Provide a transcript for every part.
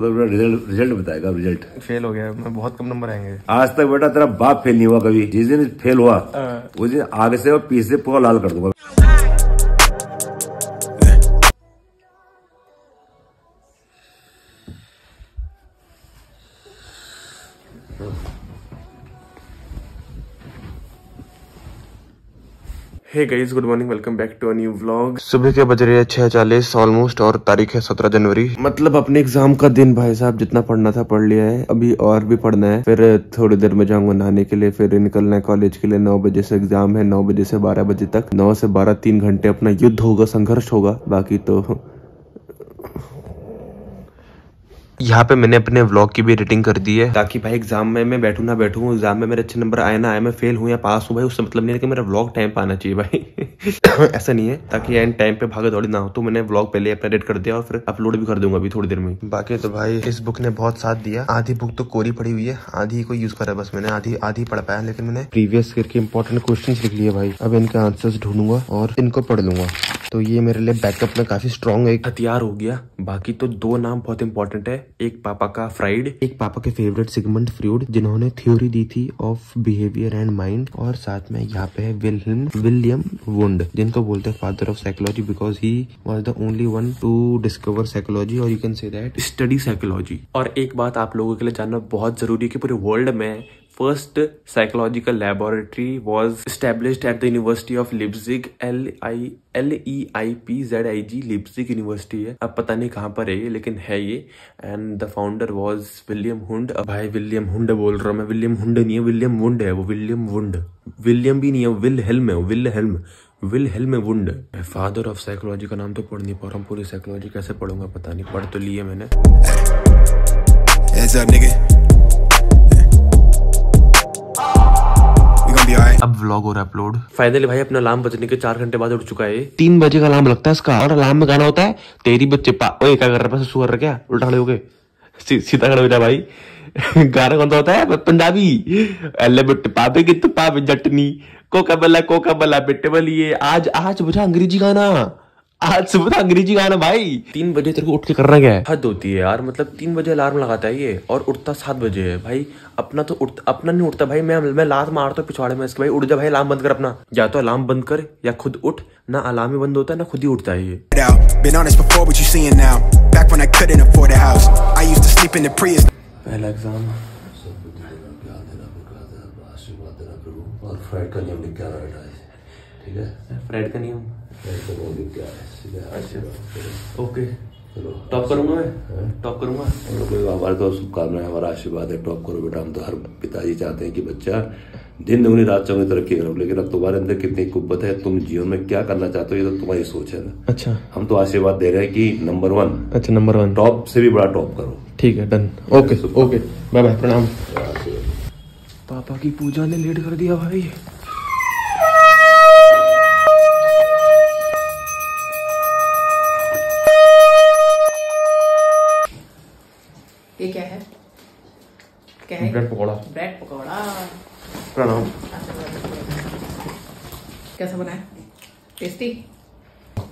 मतलब result result बताएगा result fail हो गया मैं बहुत कम नंबर आएँगे। आज तक बेटा तेरा बाप फेल नहीं हुआ कभी। जिस दिन फेल हुआ उस दिन आगे से और पीछे पूरा लाल कर दूँगा। Hey guys good morning welcome back to a new vlog सुबह के बज रहे हैं छह चालीस ऑलमोस्ट और तारीख है सत्रह जनवरी। मतलब अपने एग्ज़ाम का दिन भाई साहब जितना पढ़ना था पढ़ लिया है अभी और भी पढ़ना है। फिर थोड़ी देर में जाऊँगा नहाने के लिए फिर निकलना है कॉलेज के लिए नौ बजे से एग्ज़ाम है नौ बजे से बारह बजे तक। नौ से बारह तीन घंटे अपना युद्ध होगा संघर्ष होगा बाकी तो यहाँ पे मैंने अपने व्लॉग की भी एडिटिंग कर दी है। ताकि भाई एग्ज़ाम में मैं बैठू ना बैठू एग्ज़ाम में मेरे अच्छे नंबर आए ना आए मैं फेल हूँ या पास हूँ भाई उससे मतलब नहीं है कि मेरा व्लॉग टाइम पे आना चाहिए भाई। ऐसा नहीं है ताकि एंड टाइम पे भागा दौड़ी ना हो। तो मैंने व्लॉग पहले अपना एडिट कर दिया और फिर अपलोड भी कर दूँगा अभी थोड़ी देर में बाकी तो भाई इस बुक ने बहुत साथ दिया। आधी बुक तो कोरी पड़ी हुई है आधी को यूज़ करा बस मैंने आधी आधी पढ़ पाया लेकिन मैंने प्रीवियस ईयर के इंपॉर्टेंट क्वेश्चन लिख लिए भाई। अब इनके आंसर ढूंढूँगा और इनको पढ़ लूँगा। तो ये मेरे लिए बैकअप में काफ़ी स्ट्रॉन्ग एक हथियार हो गया। बाकी तो दो नाम बहुत इंपॉर्टेंट है। एक पापा का फ्राइड एक पापा के फेवरेट सिगमंड फ्रूड जिन्होंने थ्योरी दी थी ऑफ़ बिहेवियर एंड माइंड और साथ में यहाँ पे है विलियम विलियम वुंड जिनको बोलते हैं father of psychology because he was the only one to discover psychology और you can say that study psychology और एक बात आप लोगों के लिए जानना बहुत ज़रूरी है कि पूरे वर्ल्ड में first psychological laboratory was established at the university of Leipzig L I L E I P Z I G Leipzig university है अब पता नहीं कहाँ पर है ये लेकिन है ये and the founder was William Wundt भाई विलियम हुंड बोल रहा हूँ मैं विलियम हुंड नहीं है विलियम वुंड है वो विलियम वुंड विलियम भी नहीं है विल हेल्म है Wilhelm Wilhelm Wundt father of psychology का नाम तो पढ़ नहीं पा रहा हूँ पूरी साइकोलॉजी कैसे पढ़ूँगा पता नहीं पढ़ तो लिए मैंने अब व्लॉग और अपलोड फाइनली भाई अपना अलार्म बजने के चार घंटे बाद उठ चुका है। तीन बजे का अलार्म लगता है इसका और अलार्म में गाना होता है तेरी बच्चे पा ओए क्या कर रहा है? सुअर रहा क्या उल्टा खड़े हो गए। सी- सीधा खड़े हो जा भाई। गाना कौन सा होता है? पंजाबी। अल्ले बिट्टे पापे की तो पापे जटनी। कोका बला कोका बला बिट्टे बलिए आज आज बुझा अंग्रेज़ी गाना। आज सुबह था अंग्रेज़ी गाना भाई। तीन बजे तेरे को उठ के करना क्या है? हद होती है यार मतलब तीन बजे अलार्म लगाता है ये और उठता सात बजे है। भाई अपना तो उठ अपना नहीं उठता भाई मैं मैं लात मारता हूँ पिछवाड़े में इसके। भाई उठ जा भाई अलार्म बंद कर अपना। या तो अलार्म बंद कर या खुद उठ ना अलार्म ही बंद होता है ना खुद ही उठता है ये. पहला एग्ज़ाम और फ्राइड का नियम लिख के आना बेटा ठीक है? फ्रेड का नियम? फ्राइड का नियम लिख के आना है, करो। ओके। टॉप करूँगा मैं? टॉप करूँगा? हमारे तो शुभकामनाएँ हमारा आशीर्वाद है। टॉप करो बेटा हम तो हर पिताजी चाहते हैं कि बच्चा दिन दुगनी रात चौगनी तरक्की करो। लेकिन अब तुम्हारे अंदर कितनी कुब्बत है तुम जीवन में क्या करना चाहते हो ये तो तुम्हारी सोच है ना? अच्छा। हम तो आशीर्वाद दे रहे हैं कि नंबर वन अच्छा नंबर वन टॉप से भी बड़ा टॉप करो। ठीक है done okay okay bye bye प्रणाम। पापा की पूजा ने लेट कर दिया भाई। क्या है ब्रेड पकौड़ा ब्रेड पकौड़ा प्रणाम कैसा बना है टेस्टी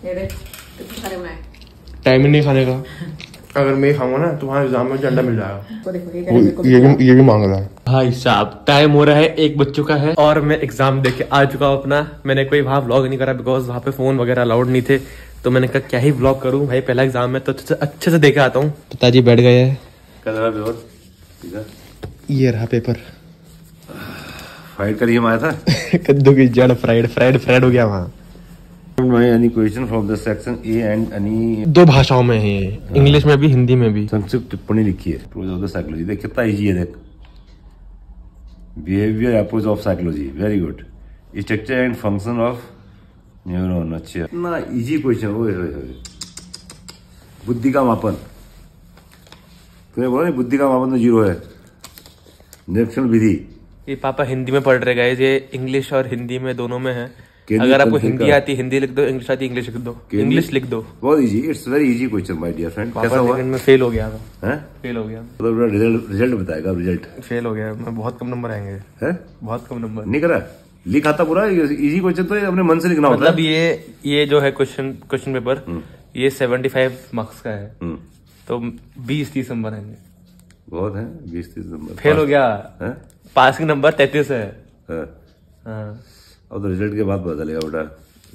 ये देख कितने सारे बनाए? टाइम ही नहीं खाने का। अगर मैं खाऊँगा ना तो वहाँ एग्ज़ाम में झंडा मिल जाएगा। को देखो ये है ये भी ये भी मांग रहा है। भाई साहब टाइम हो रहा है एक बज चुका है। और मैं एग्ज़ाम दे के आ चुका हूँ अपना। मैंने कोई वहाँ व्लॉग नहीं करा बिकॉज़ वहाँ पे फ़ोन वगैरह अलाउड नहीं थे। तो मैंने कहा क्या ही व्लॉग करूँ? भाई पहला एग्ज़ाम है तो अच्छे से अच्छे से देखे आता हूँ। पिताजी बैठ गए हैं। है ये रहा पेपर फाइट का नियम था कद्दू की जड़ फ्राइड फ्राइड फ्राइड हो गया वहाँ. Any question from the section A and any दो भाषाओं में है इंग्लिश में भी हिंदी में भी. संक्षिप्त टिप्पणी लिखी है. अप्रोच ऑफ़ द साइकोलॉजी देख कितना इजी है देख. Behaviour approach of psychology very good structure and function of neuron अच्छा. इतना इजी क्वेश्चन ओए होए होए बुद्धि का मापन. तूने बोला नहीं बुद्धि का मापन तो ज़ीरो है. निरीक्षण विधि। ये पापा हिंदी में पढ़ रहे गाइस ये इंग्लिश और हिंदी में दोनों में है। अगर आपको हिंदी आती हिंदी लिख दो इंग्लिश आती इंग्लिश लिख दो। इंग्लिश लिख दो। बहुत easy it's very easy question my dear friend कैसा हुआ? मैं फेल हो गया। था हैं? फेल हो गया। मतलब रिज़ल्ट रिज़ल्ट बताएगा रिज़ल्ट फेल हो गया। मैं बहुत कम नंबर आएँगे। है? बहुत कम नंबर नहीं करा? लिखा था पूरा? इजी क्वेश्चन तो अपने मन से लिखना होता मतलब ये ये जो है क्वेश्चन क्वेश्चन पेपर ये सेवेंटी फाइव मार्क्स का है। हम्म, तो बीस तीस नंबर आएँगे। बहुत है बीस तीस नंबर। फेल हो गया। है? पासिंग नंबर तैतीस है। अब तो रिज़ल्ट के बाद पता चलेगा बेटा।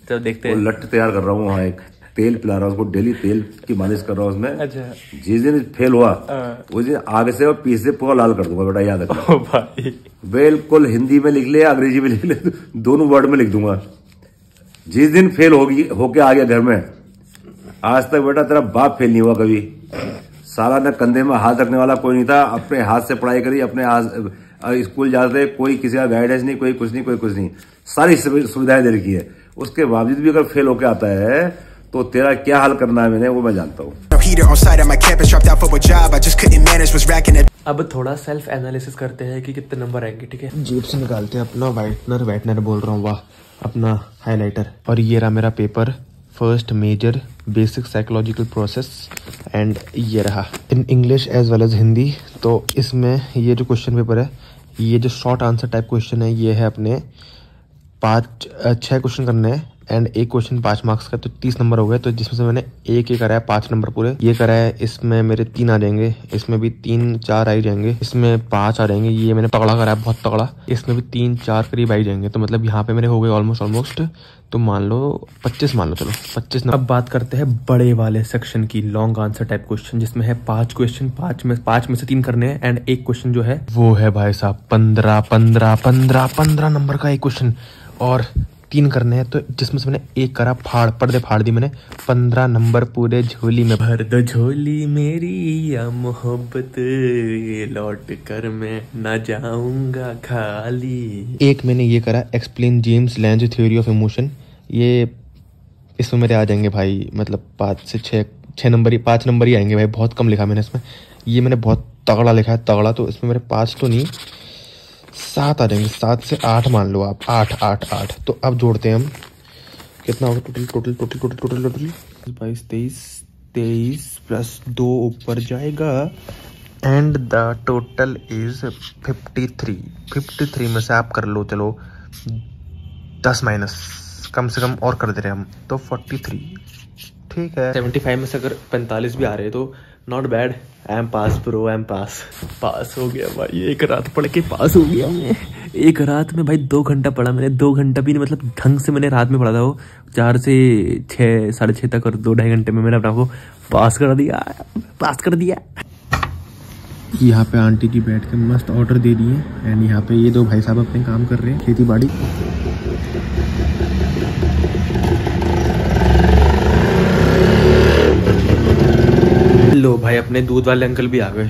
तो देखते हैं। लट तैयार कर रहा हूँ वहाँ एक। तेल पिला रहा हूँ उसको डेली तेल की मालिश कर रहा हूँ उसमें। अच्छा। जिस दिन फेल हुआ हाँ। उस दिन आगे से और पीछे से पूरा लाल कर दूँगा बेटा याद रखना। भाई। बिल्कुल हिंदी में लिख ले अंग्रेज़ी में लिख ले दोनों वर्ड में लिख दूँगा। जिस दिन फेल होगी होके आ गया घर में आज तक बेटा तेरा बाप फेल नहीं हुआ कभी। साला ने कंधे में हाथ रखने वाला कोई नहीं था अपने हाथ से पढ़ाई करी अपने हाथ स्कूल जाते कोई किसी का गाइडेंस नहीं कोई कुछ नहीं कोई कुछ नहीं। सारी सुविधाएँ दे रखी है। उसके बावजूद भी अगर फेल होके आता है तो तेरा क्या हाल करना है मैंने वो मैं जानता हूँ. अब थोड़ा सेल्फ एनालिसिस करते हैं कि कितने नंबर आएँगे ठीक है? जेब से निकालते हैं अपना वाइटनर वाइटनर बोल रहा हूँ वाह अपना हाइलाइटर और ये रहा मेरा paper first major basic psychological process and ये रहा। In English as well as Hindi तो इसमें ये जो क्वेश्चन पेपर है, ये जो शॉर्ट आंसर टाइप क्वेश्चन है, ये है अपने पाँच छह क्वेश्चन करने हैं। एंड एक क्वेश्चन पाँच मार्क्स का तो तीस नंबर हो गए तो जिसमें से मैंने एक ही करा है, पाँच नंबर पूरे। ये करा है, इसमें मेरे तीन आ जाएँगे। इसमें भी तीन, चार आ ही जाएँगे। इसमें पाँच आ जाएँगे। ये मैंने तगड़ा करा है, बहुत तगड़ा। इसमें भी तीन, चार करीब आई जाएँगे। तो मतलब यहाँ पे मेरे हो गए ऑलमोस्ट ऑलमोस्ट तो मान लो पच्चीस, मान लो चलो, पच्चीस अब बात करते हैं बड़े वाले सेक्शन की लॉन्ग आंसर टाइप क्वेश्चन जिसमें है पाँच क्वेश्चन पाँच में पाँच में से तीन करने हैं एंड एक क्वेश्चन जो है, वो है भाई साहब, पंद्रह पंद्रह पंद्रह पंद्रह नंबर का एक क्वेश्चन और तीन करने हैं तो जिसमें से मैंने एक करा फाड़ पर्दे फाड़ दी मैंने पंद्रह नंबर पूरे झोली में। भर दो झोली मेरी या मोहब्बत लौट कर मैं न जाऊँगा खाली। एक मैंने ये करा explain James Lange theory of emotion ये इसमें मेरे आ जाएँगे भाई मतलब पाँच से छः छः नंबर ही पाँच नंबर ही आएँगे भाई बहुत कम लिखा मैंने इसमें। ये मैंने बहुत तगड़ा लिखा है तगड़ा तो इसमें मेरे पाँच तो नहीं। सात आ जाएँगे सात से आठ मान लो आप आठ आठ आठ। तो अब जोड़ते हैं हम। कितना होगा total total total total total total बाईस तेईस तेईस प्लस दो ऊपर जाएगा। And the total is fifty three fifty three में से आप कर लो चलो दस माइनस कम से कम और कर दे रहे हम तो फोर्टी थ्री ठीक है। सेवेंटी फाइव में से अगर पैंतालीस भी आ रहे हैं तो not bad I am pass bro I am pass pass हो गया भाई. एक रात पढ़ के पास हो गया मैं. एक रात में भाई दो घंटा पढ़ा मैंने. दो घंटा भी नहीं मतलब ढंग से मैंने रात में पढ़ा था वो. चार से छः साढ़े छः तक और दो ढाई घंटे में मैंने अपना को पास कर दिया. पास कर दिया. यहाँ पे आंटी जी बैठ के मस्त ऑर्डर दे दिए. एंड यहाँ पे ये दो भाई साहब अपने काम कर रहे हैं. खेती बाड़ी. लो भाई अपने दूध वाले अंकल भी आ गए।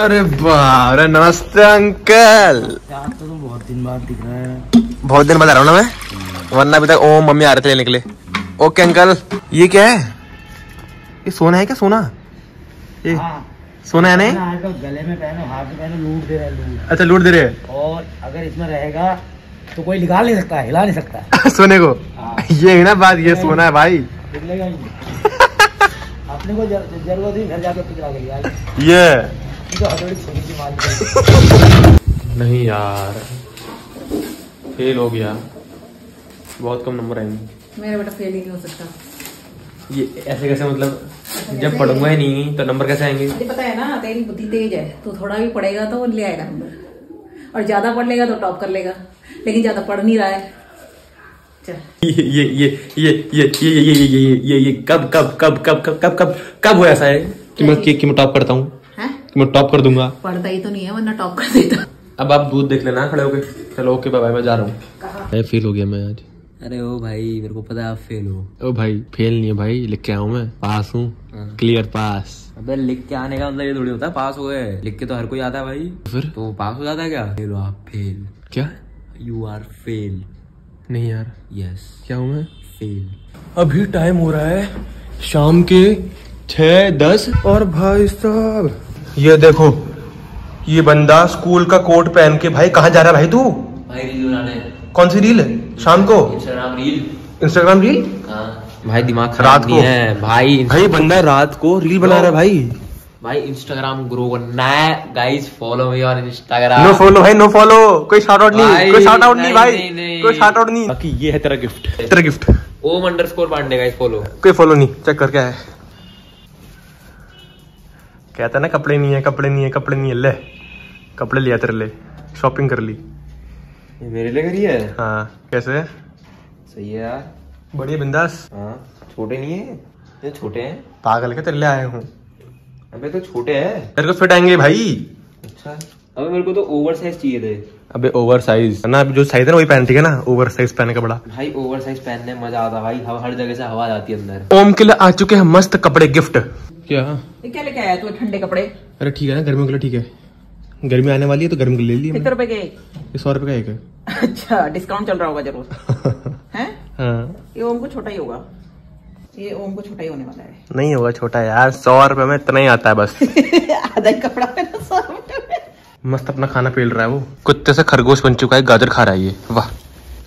अरे वाह अरे नमस्ते अंकल। तो बहुत दिन बाद दिख रहा है। बहुत दिन बाद आ रहा हूँ ना मैं? वरना अभी तक ओ मम्मी आ रहे थे लेने के लिए। ओके अंकल ये क्या है? ये सोना है क्या सोना? ये हाँ। सोना है नहीं तो गले में पहनो हाथ में पहनो लूट दे रहा है अच्छा लूट दे रहे और अगर इसमें रहेगा तो कोई निकाल नहीं सकता हिला नहीं सकता। सोने को? हाँ। ये है ना बात ये सोना है भाई। नहीं अपने को ज़रूरत ही घर जाकर के लिया ये। तो नहीं यार। फेल हो गया। बहुत कम नंबर आएँगे। मेरा बेटा फेल ही नहीं हो सकता। ये ऐसे कैसे मतलब जब पढ़ूँगा ही नहीं तो नंबर कैसे आएँगे? पता है ना तेरी बुद्धि तेज है। तो थोड़ा भी पढ़ेगा तो वो ले आएगा नंबर और ज़्यादा पढ़ लेगा तो टॉप कर लेगा। लेकिन ज़्यादा पढ़ नहीं रहा है चल ये ये ये ये ये ये ये ये ये ये ये कब कब कब कब कब कब कब कब हुआ ऐसा है कि मैं कि, कि मैं टॉप करता हूँ कि मैं टॉप कर दूँगा पढ़ता ही तो नहीं है वरना टॉप कर देता अब आप दूध देख लेना खड़े होके चलो ओके बाय मैं जा रहा हूँ फेल हो गया मैं आज अरे ओ भाई मेरे को पता है आप फेल हो ओ भाई फेल नहीं है भाई लिख के आऊँ मैं पास हूँ क्लियर पास अबे लिख के आने का मतलब ये थोड़ी होता है पास हो गए लिख के तो हर कोई आता है भाई फिर तो पास हो जाता है क्या फेल आप फेल क्या यू आर फेल नहीं यार। Yes yes. क्या हूँ मैं? फेल अभी टाइम हो रहा है शाम के छह दस। और भाई साहब ये देखो ये बंदा स्कूल का कोट पहन के भाई कहाँ जा रहा है भाई तू? भाई रील बनाने कौन सी रील शाम को? इंस्टाग्राम रील इंस्टाग्राम रील हाँ। भाई दिमाग रात खराब को? है। भाई भाई बंदा रात को रील बना रहा है भाई। भाई इंस्टाग्राम ग्रो करना है। Guys follow me on Instagram no follow भाई नो फॉलो कोई शार्ट आउट नहीं कोई शार्ट आउट नहीं भाई. नहीं, नहीं। कोई शार्ट आउट नहीं. बाकी ये है तेरा गिफ्ट तेरा gift Om underscore Pandey guys follow कोई फॉलो नहीं चेक कर क्या है. कहता है ना कपड़े नहीं है कपड़े नहीं है कपड़े नहीं है ले. कपड़े लिया तेरे लिए शॉपिंग कर ली. ये मेरे लिए करी है? हाँ कैसे? सही है यार. बढ़िया बिंदास. हाँ छोटे नहीं है? ये छोटे हैं. पागल के तेरे लिए आए हूँ? अबे तो छोटे हैं। तेरे को फिट आएँगे भाई। अच्छा। अबे मेरे को तो ओवर साइज़ चाहिए थे। अबे ओवर साइज़ ना जो साइज़ है ना वही पहन ठीक है ना? ओवर साइज़ पहने का बड़ा। भाई ओवर साइज़ पहनने में मज़ा आता भाई। हवा हर जगह से हवा जाती है अंदर। ओम के लिए आ चुके हैं मस्त कपड़े गिफ्ट। क्या? ये क्या लेके आया तू ठंडे कपड़े? अरे ठीक है ना गर्मियों के लिए ठीक है। गर्मी आने वाली है तो गर्मी के लिए ले लिया कितने रुपए के? ये सौ रुपए का एक है। अच्छा डिस्काउंट चल रहा होगा ज़रूर। हैं? हाँ। ये ओम को छोटा ही होगा। ये ओम को छोटा ही होने वाला है। नहीं होगा छोटा यार सौ रुपए में इतना ही आता है बस। आधा ही कपड़ा पहना सौ रुपए में। मस्त अपना खाना पेल रहा है वो। कुत्ते से खरगोश बन चुका है गाजर खा रहा है ये। वाह।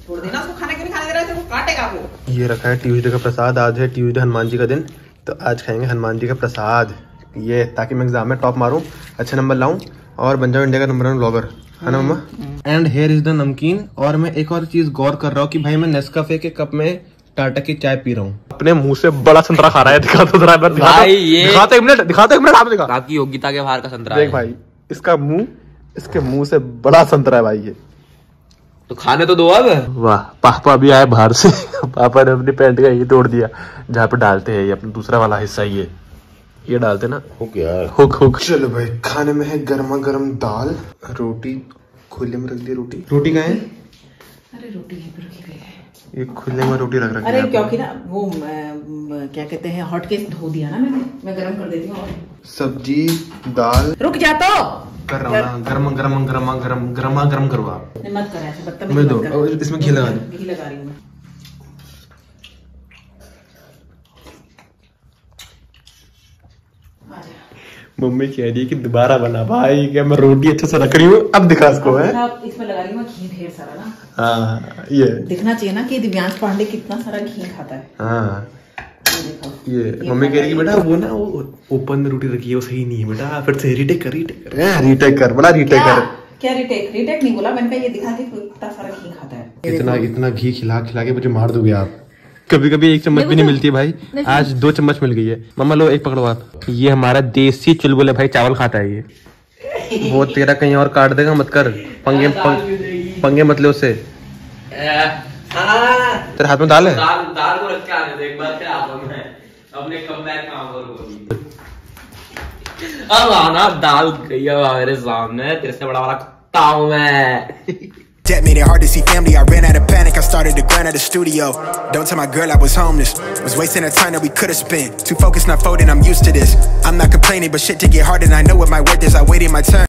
छोड़ देना उसको खाने के खाने दे रहा है वो काटेगा वो। ये रखा है ट्यूसडे का प्रसाद आज है ट्यूसडे हनुमान जी का दिन तो आज खाएँगे हनुमान जी का प्रसाद। ये ताकि मैं एग्ज़ाम में टॉप मारूं अच्छे नंबर लाऊं और बन जाऊँ इंडिया का नंबर वन ब्लॉगर है ना मम्मा? And here is the namkeen और मैं एक और चीज़ गौर कर रहा हूँ कि भाई मैं नेस्काफे के कप में टाटा की चाय पी रहा हूँ। अपने मुँह से बड़ा संतरा खा रहा है दिखा तो जरा दिखा तो- भाई, ये- दिखा तो एक मिनट दिखा तो एक मिनट आप दिखा। आपकी योग्यता के बाहर का संतरा देख भाई इसका मुँह इसके मुँह से बड़ा संतरा है भाई ये। तो खाने तो दो अब। वाह पापा भी आए बाहर से। पापा ने अपनी पैंट का ये तोड़ दिया। जहाँ पे डालते हैं ये अपना दूसरा वाला हिस्सा ये। ये डालते ना। हुक यार। हुक हुक। चलो भाई खाने में है गर्मा गर्म दाल। रोटी खुले में रख दी रोटी। रोटी कहाँ है? अरे रोटी यहीं पे रखी गई है। ये खुले में रोटी रख रखी अरे क्योंकि ना वो क्या कहते हैं हॉट केस धो दिया ना मैंने। मैं गरम कर देती हूँ सब्ज़ी दाल। रुक जा तो। कर रहा हूँ ना गर्मा गर्मा गर्मा गर्म गर्मा गर्म करो आप। मत कर ऐसे दो मत कर। इसमें घी लगा दो। घी लगा रही हूँ मैं आ जा। मम्मी कह रही है कि दोबारा बना। भाई क्या मैं रोटी अच्छे से रख रही हूँ? अब दिखा इसको है? इसमें लगा रही हूँ घी ढेर सारा ना। हाँ ये। दिखना चाहिए ना कि दिव्यांश पांडे कितना सारा घी खाता है। हाँ। ये ये मम्मी कह रही है बेटा वो ना वो ओपन में रोटी रखी है वो सही नहीं है बेटा। फिर से रीटेक कर रीटेक कर। हाँ, रीटेक कर बड़ा रीटेक कर। क्या रिटेक रिटेक नहीं बोला? मैंने कहा ये दिखा दे कितना सारा घी खाता है। इतना इतना घी खिला खिला के मुझे मार दोगे आप? कभी कभी एक चम्मच भी नहीं मिलती है भाई। आज दो चम्मच मिल गई है। मम्मा लो एक पकड़ो आप। ये हमारा देसी चुलबुल है भाई चावल खाता है ये। वो तेरा कहीं और काट देगा मत कर। पंगे पंग, पंगे मत ले उससे तेरे हाथ में दाल है? दाल दाल को रख के आने दो एक बार फिर आता अपने कम बैक काम करूँ अब आना दाल गई है मेरे सामने। तेरे से बड़ा वाला कुत्ता हूँ मैं। Debt made it hard to see family. I ran out of panic. I started to grind at the studio. Don't tell my girl I was homeless. Was wasting the time that we could have spent. Too focused, not folding. I'm used to this. I'm not complaining, but shit to get hard, and I know what my worth is. I waited my turn.